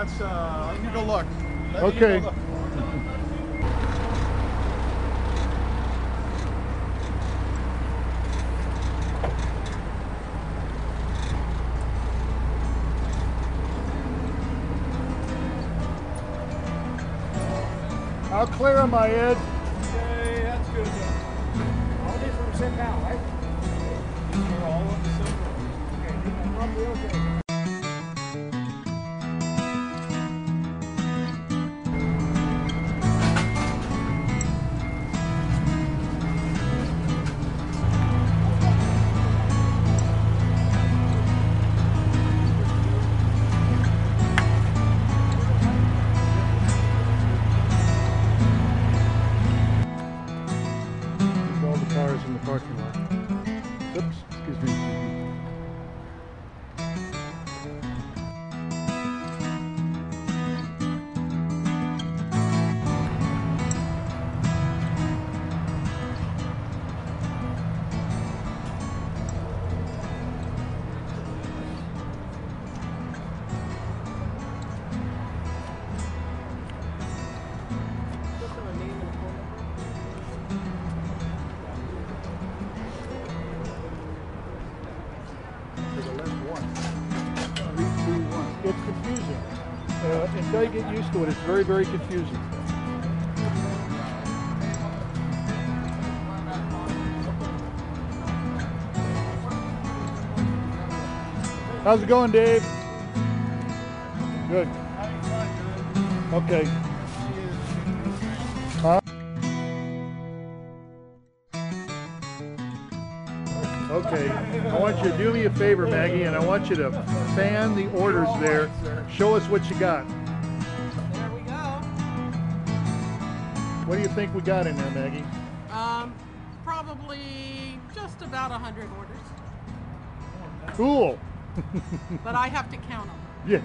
let's, uh, let me go look. Let Okay. go look. I'll clear 'em, my Ed. Okay, that's good. then. All these from right? In the parking lot. It's confusing. Uh, until you get used to it, it's very, very confusing. How's it going, Dave? Good. Okay. Okay, I want you to do me a favor, Maggie, and I want you to fan the orders there. Show us what you got. There we go. What do you think we got in there, Maggie? Um, probably just about a hundred orders, Cool. but I have to count them. Yeah.